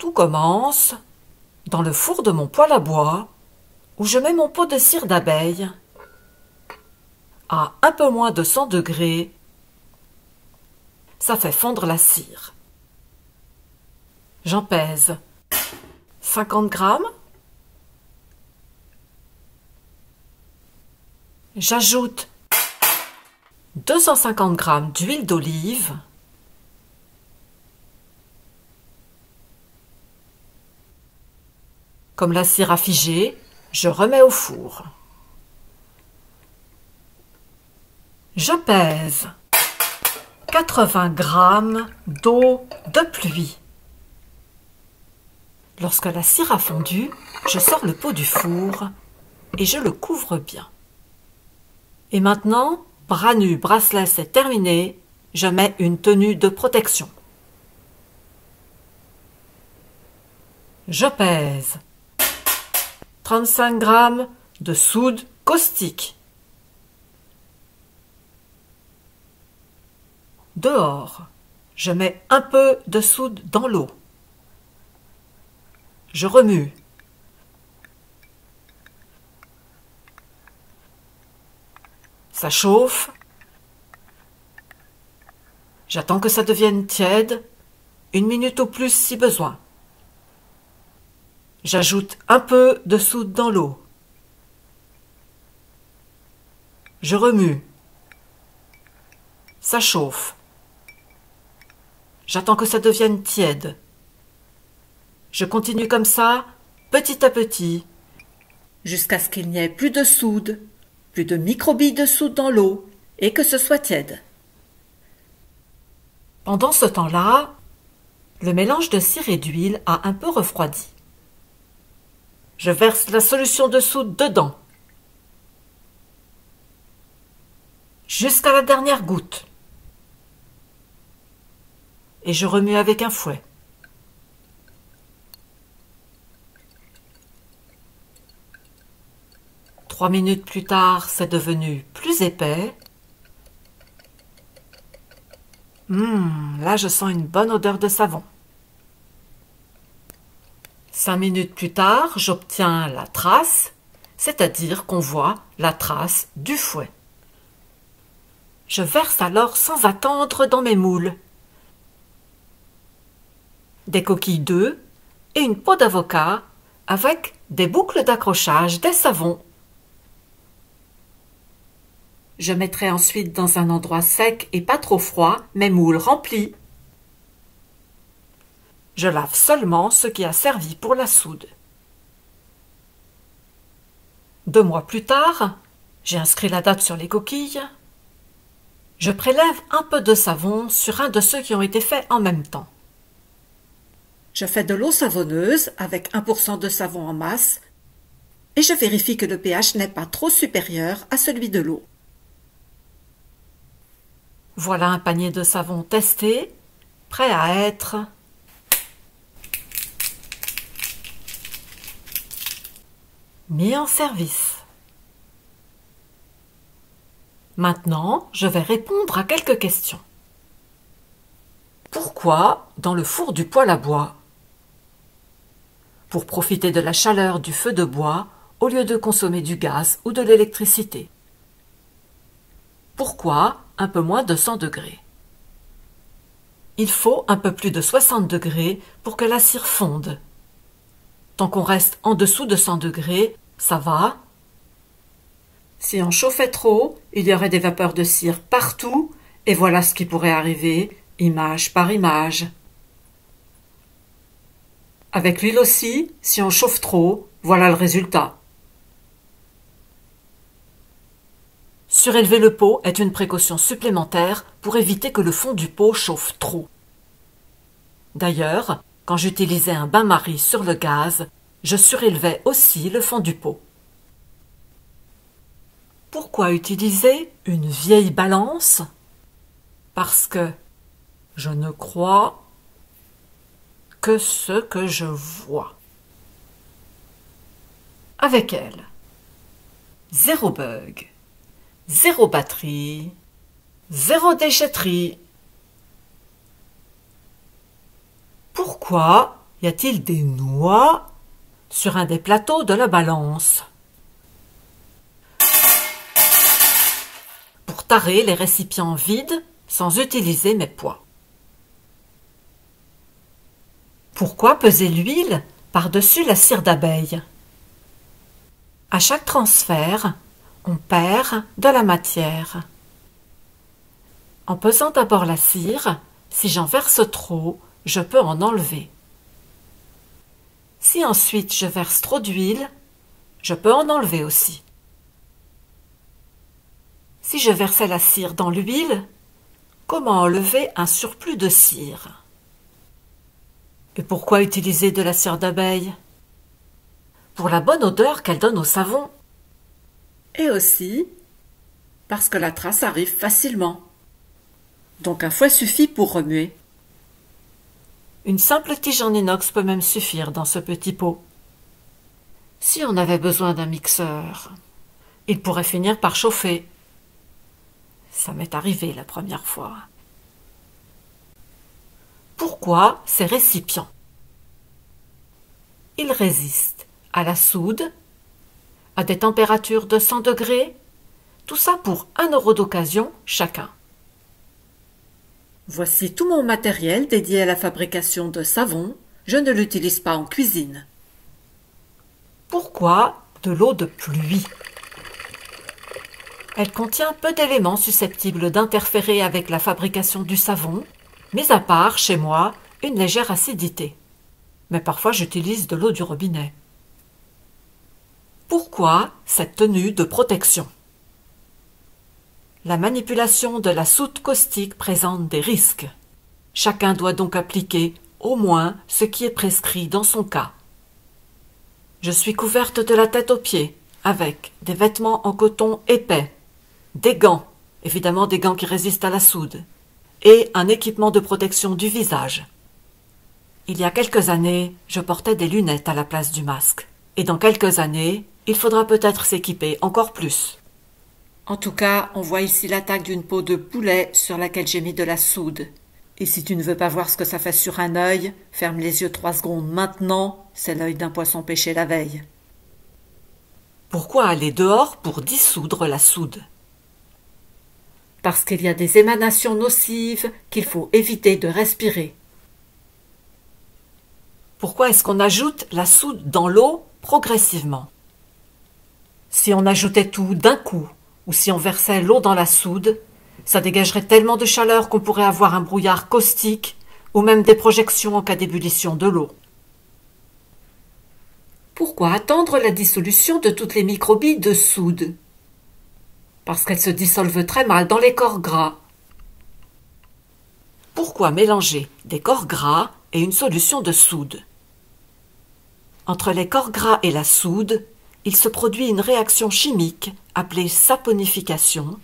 Tout commence dans le four de mon poêle à bois où je mets mon pot de cire d'abeille à un peu moins de 100 degrés. Ça fait fondre la cire. J'en pèse 50 grammes. J'ajoute 250 grammes d'huile d'olive. Comme la cire a figé, je remets au four. Je pèse 80 grammes d'eau de pluie. Lorsque la cire a fondu, je sors le pot du four et je le couvre bien. Et maintenant, bras nus, bracelet, c'est terminé, je mets une tenue de protection. Je pèse 35 grammes de soude caustique. Dehors, je mets un peu de soude dans l'eau. Je remue. Ça chauffe. J'attends que ça devienne tiède, une minute ou plus si besoin. J'ajoute un peu de soude dans l'eau. Je remue. Ça chauffe. J'attends que ça devienne tiède. Je continue comme ça, petit à petit, jusqu'à ce qu'il n'y ait plus de soude, plus de microbilles de soude dans l'eau, et que ce soit tiède. Pendant ce temps-là, le mélange de cire et d'huile a un peu refroidi. Je verse la solution de soude dedans. Jusqu'à la dernière goutte. Et je remue avec un fouet. Trois minutes plus tard, c'est devenu plus épais. Hum, là je sens une bonne odeur de savon. Minutes plus tard, j'obtiens la trace, c'est-à-dire qu'on voit la trace du fouet. Je verse alors sans attendre dans mes moules des coquilles d'œufs et une peau d'avocat avec des boucles d'accrochage, des savons. Je mettrai ensuite dans un endroit sec et pas trop froid mes moules remplis. Je lave seulement ce qui a servi pour la soude. Deux mois plus tard, j'ai inscrit la date sur les coquilles. Je prélève un peu de savon sur un de ceux qui ont été faits en même temps. Je fais de l'eau savonneuse avec 1% de savon en masse et je vérifie que le pH n'est pas trop supérieur à celui de l'eau. Voilà un panier de savon testé, prêt à être mis en service. Maintenant, je vais répondre à quelques questions. Pourquoi dans le four du poêle à bois Pour profiter de la chaleur du feu de bois au lieu de consommer du gaz ou de l'électricité? Pourquoi un peu moins de 100 degrés? Il faut un peu plus de 60 degrés pour que la cire fonde. Tant qu'on reste en dessous de 100 degrés, ça va? Si on chauffait trop, il y aurait des vapeurs de cire partout, et voilà ce qui pourrait arriver, image par image. Avec l'huile aussi, si on chauffe trop, voilà le résultat. Surélever le pot est une précaution supplémentaire pour éviter que le fond du pot chauffe trop. D'ailleurs, quand j'utilisais un bain-marie sur le gaz, je surélevais aussi le fond du pot. Pourquoi utiliser une vieille balance? Parce que je ne crois que ce que je vois. Avec elle, zéro bug, zéro batterie, zéro déchetterie. Pourquoi Y a-t-il des noix sur un des plateaux de la balance Pour tarer les récipients vides sans utiliser mes poids. Pourquoi peser l'huile par-dessus la cire d'abeille? À chaque transfert, on perd de la matière. En pesant d'abord la cire, si j'en verse trop, je peux en enlever. Si ensuite je verse trop d'huile, je peux en enlever aussi. Si je versais la cire dans l'huile, comment enlever un surplus de cire? Et pourquoi utiliser de la cire d'abeille? Pour la bonne odeur qu'elle donne au savon. Et aussi parce que la trace arrive facilement. Donc un fouet suffit pour remuer. Une simple tige en inox peut même suffire dans ce petit pot. Si on avait besoin d'un mixeur, il pourrait finir par chauffer. Ça m'est arrivé la première fois. Pourquoi ces récipients? Ils résistent à la soude, à des températures de 100 degrés, tout ça pour un euro d'occasion chacun. Voici tout mon matériel dédié à la fabrication de savon. Je ne l'utilise pas en cuisine. Pourquoi de l'eau de pluie? Elle contient peu d'éléments susceptibles d'interférer avec la fabrication du savon, mis à part, chez moi, une légère acidité. Mais parfois j'utilise de l'eau du robinet. Pourquoi cette tenue de protection? La manipulation de la soude caustique présente des risques. Chacun doit donc appliquer au moins ce qui est prescrit dans son cas. Je suis couverte de la tête aux pieds, avec des vêtements en coton épais, des gants, évidemment des gants qui résistent à la soude, et un équipement de protection du visage. Il y a quelques années, je portais des lunettes à la place du masque, et dans quelques années, il faudra peut-être s'équiper encore plus. En tout cas, on voit ici l'attaque d'une peau de poulet sur laquelle j'ai mis de la soude. Et si tu ne veux pas voir ce que ça fait sur un œil, ferme les yeux trois secondes maintenant, c'est l'œil d'un poisson pêché la veille. Pourquoi aller dehors pour dissoudre la soude? Parce qu'il y a des émanations nocives qu'il faut éviter de respirer. Pourquoi est-ce qu'on ajoute la soude dans l'eau progressivement? Si on ajoutait tout d'un coup, ou si on versait l'eau dans la soude, ça dégagerait tellement de chaleur qu'on pourrait avoir un brouillard caustique ou même des projections en cas d'ébullition de l'eau. Pourquoi attendre la dissolution de toutes les microbilles de soude? Parce qu'elles se dissolvent très mal dans les corps gras. Pourquoi mélanger des corps gras et une solution de soude? Entre les corps gras et la soude, il se produit une réaction chimique appelée saponification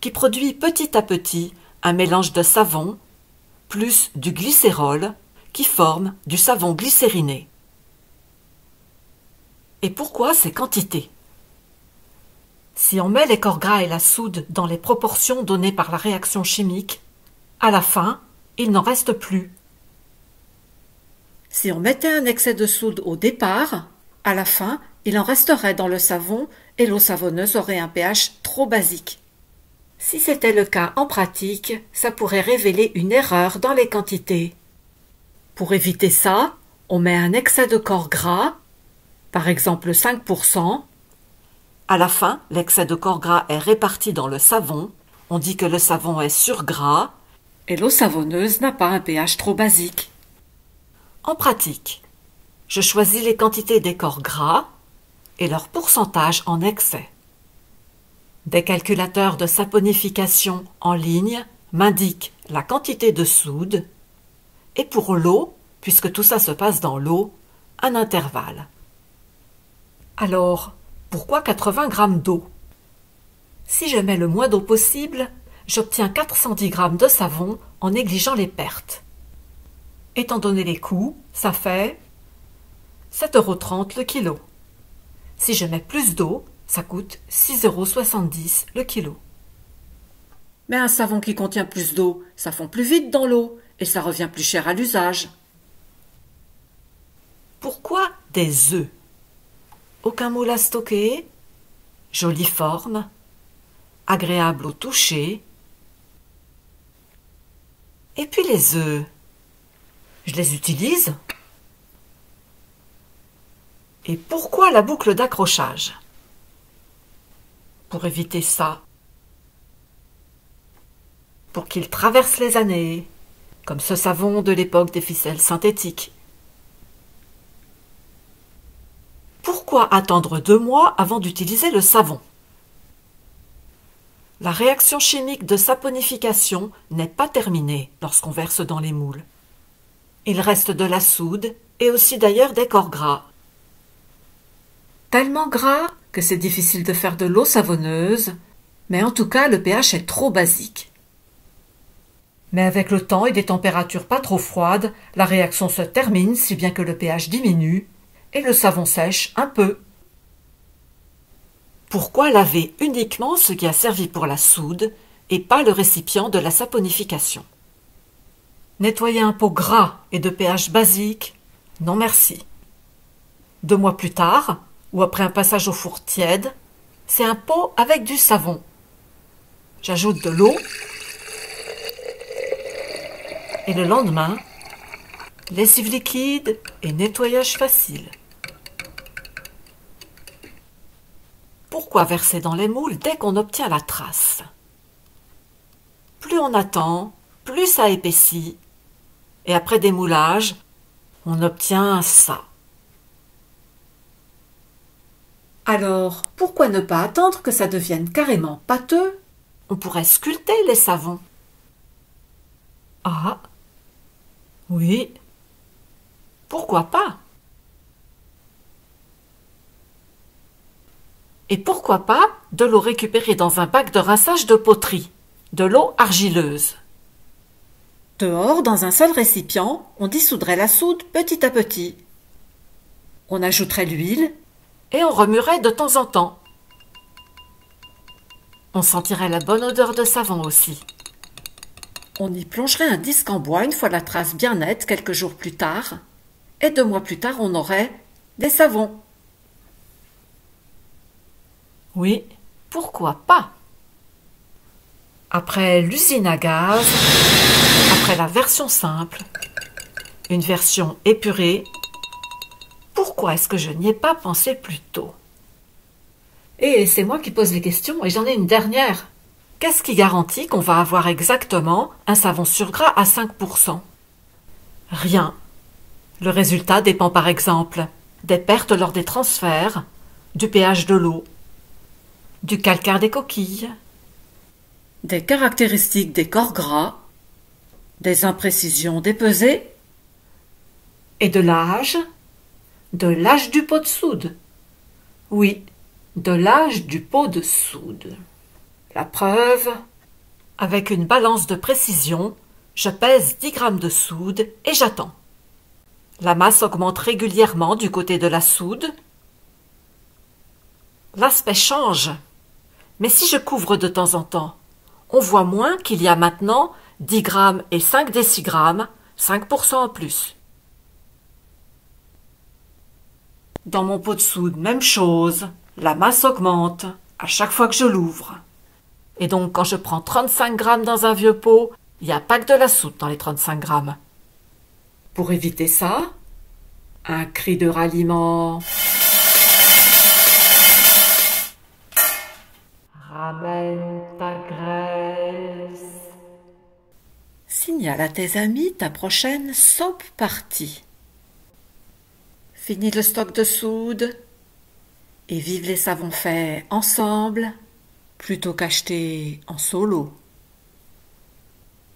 qui produit petit à petit un mélange de savon plus du glycérol qui forme du savon glycériné. Et pourquoi ces quantités? Si on met les corps gras et la soude dans les proportions données par la réaction chimique, à la fin, il n'en reste plus. Si on mettait un excès de soude au départ, à la fin, il en resterait dans le savon et l'eau savonneuse aurait un pH trop basique. Si c'était le cas en pratique, ça pourrait révéler une erreur dans les quantités. Pour éviter ça, on met un excès de corps gras, par exemple 5%. À la fin, l'excès de corps gras est réparti dans le savon. On dit que le savon est surgras et l'eau savonneuse n'a pas un pH trop basique. En pratique, je choisis les quantités des corps gras et leur pourcentage en excès. Des calculateurs de saponification en ligne m'indiquent la quantité de soude et pour l'eau, puisque tout ça se passe dans l'eau, un intervalle. Alors, pourquoi 80 grammes d'eau? Si je mets le moins d'eau possible, j'obtiens 410 grammes de savon en négligeant les pertes. Étant donné les coûts, ça fait 7,30 euros le kilo. Si je mets plus d'eau, ça coûte 6,70 euros le kilo. Mais un savon qui contient plus d'eau, ça fond plus vite dans l'eau et ça revient plus cher à l'usage. Pourquoi des œufs? Aucun moule à stocker Jolie forme? Agréable au toucher? Et puis les œufs? Je les utilise? Et pourquoi la boucle d'accrochage? Pour éviter ça. Pour qu'il traverse les années comme ce savon de l'époque des ficelles synthétiques. Pourquoi attendre deux mois avant d'utiliser le savon? La réaction chimique de saponification n'est pas terminée lorsqu'on verse dans les moules. Il reste de la soude et aussi d'ailleurs des corps gras. Tellement gras que c'est difficile de faire de l'eau savonneuse, mais en tout cas le pH est trop basique. Mais avec le temps et des températures pas trop froides, la réaction se termine si bien que le pH diminue et le savon sèche un peu. Pourquoi laver uniquement ce qui a servi pour la soude et pas le récipient de la saponification? Nettoyer un pot gras et de pH basique? Non merci. Deux mois plus tard, ou après un passage au four tiède, c'est un pot avec du savon. J'ajoute de l'eau et le lendemain, lessive liquide et nettoyage facile. Pourquoi verser dans les moules dès qu'on obtient la trace? Plus on attend, plus ça épaissit, et après démoulage, on obtient ça. Alors, pourquoi ne pas attendre que ça devienne carrément pâteux? On pourrait sculpter les savons. Ah, oui. Pourquoi pas? Et pourquoi pas de l'eau récupérée dans un bac de rinçage de poterie, de l'eau argileuse? Dehors, dans un seul récipient, on dissoudrait la soude petit à petit. On ajouterait l'huile et on remuerait de temps en temps. On sentirait la bonne odeur de savon aussi. On y plongerait un disque en bois une fois la trace bien nette quelques jours plus tard, et deux mois plus tard on aurait des savons. Oui, pourquoi pas? Après l'usine à gaz, après la version simple, une version épurée, est-ce que je n'y ai pas pensé plus tôt? Et c'est moi qui pose les questions et j'en ai une dernière. Qu'est-ce qui garantit qu'on va avoir exactement un savon sur gras à 5% Rien. Le résultat dépend par exemple des pertes lors des transferts, du pH de l'eau, du calcaire des coquilles, des caractéristiques des corps gras, des imprécisions des pesées et de l'âge, de l'âge du pot de soude. Oui, de l'âge du pot de soude. La preuve Avec une balance de précision, je pèse 10 grammes de soude et j'attends. La masse augmente régulièrement du côté de la soude. L'aspect change. Mais si je couvre de temps en temps, on voit moins qu'il y a maintenant 10 grammes et 5 décigrammes, 5% en plus. Dans mon pot de soude, même chose. La masse augmente à chaque fois que je l'ouvre. Et donc, quand je prends 35 grammes dans un vieux pot, il n'y a pas que de la soupe dans les 35 grammes. Pour éviter ça, un cri de ralliement. Ramène ta graisse. Signale à tes amis ta prochaine soap partie. Finis le stock de soude et vive les savons faits ensemble plutôt qu'acheter en solo.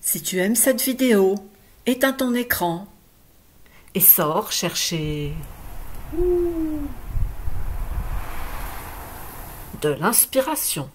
Si tu aimes cette vidéo, éteins ton écran et sors chercher de l'inspiration.